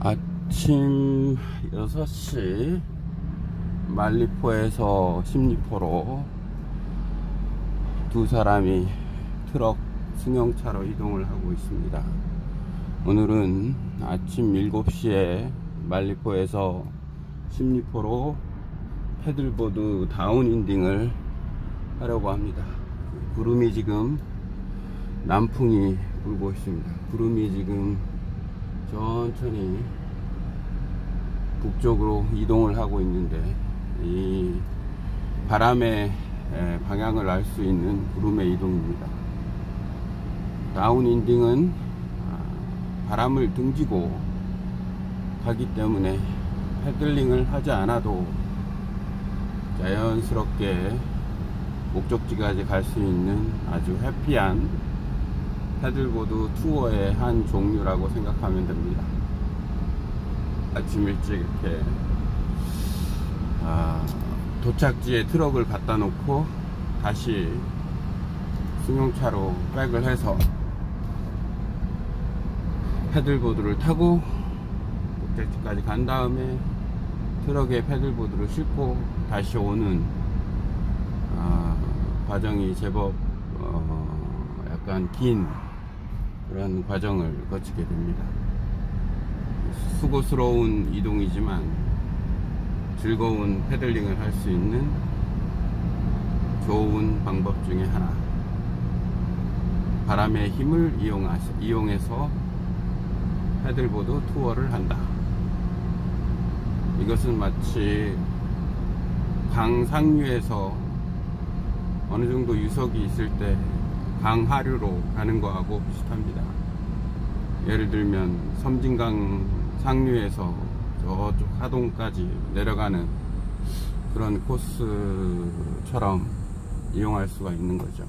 아침 6시 말리포에서 십리포로 두 사람이 트럭 승용차로 이동을 하고 있습니다. 오늘은 아침 7시에 말리포에서 십리포로 패들보드 다운인딩을 하려고 합니다. 구름이 지금 남풍이 불고 있습니다. 구름이 지금 천천히 북쪽으로 이동을 하고 있는데 이 바람의 방향을 알 수 있는 구름의 이동입니다. 다운인딩은 아, 바람을 등지고 가기 때문에 패들링을 하지 않아도 자연스럽게 목적지까지 갈 수 있는 아주 happy한 paddleboard tour의 한 종류라고 생각하면 됩니다. 아침 일찍 이렇게 아, 도착지에 트럭을 갖다 놓고 다시 승용차로 back을 해서 paddleboard를 타고 목적지까지 간 다음에 트럭에 패들보드를 싣고 다시 오는 아, 과정이 제법 어, 약간 긴 그런 과정을 거치게 됩니다. 수고스러운 이동이지만 즐거운 패들링을 할 수 있는 좋은 방법 중에 하나. 바람의 힘을 이용해서 패들보드 투어를 한다. 이것은 마치 강 상류에서 어느 정도 유석이 있을 때 강하류로 가는 거하고 비슷합니다. 예를 들면 섬진강 상류에서 저쪽 하동까지 내려가는 그런 코스처럼 이용할 수가 있는 거죠.